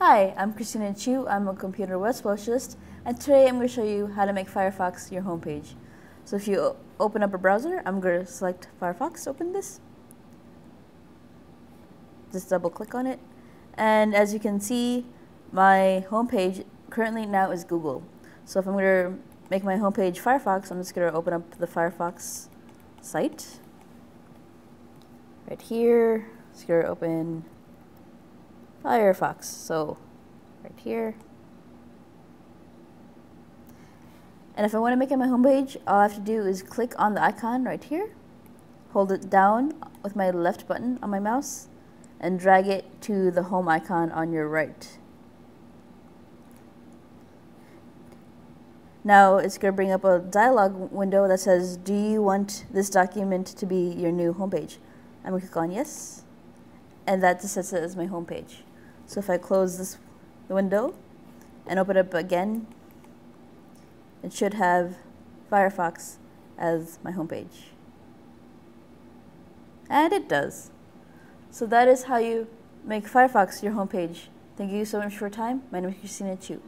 Hi, I'm Christina Chiu. I'm a computer web specialist, and today I'm going to show you how to make Firefox your homepage. So if you open up a browser, I'm going to select Firefox, open this. Just double click on it. And as you can see, my homepage currently now is Google. So if I'm going to make my homepage Firefox, I'm just going to open up the Firefox site. Right here, to open Firefox. So right here. And if I want to make it my homepage, all I have to do is click on the icon right here, hold it down with my left button on my mouse, and drag it to the home icon on your right. Now it's going to bring up a dialog window that says, do you want this document to be your new homepage? I'm going to click on yes, and that just sets it as my homepage. So if I close this window and open it up again, it should have Firefox as my homepage. And it does. So that is how you make Firefox your homepage. Thank you so much for your time. My name is Christina Chiu.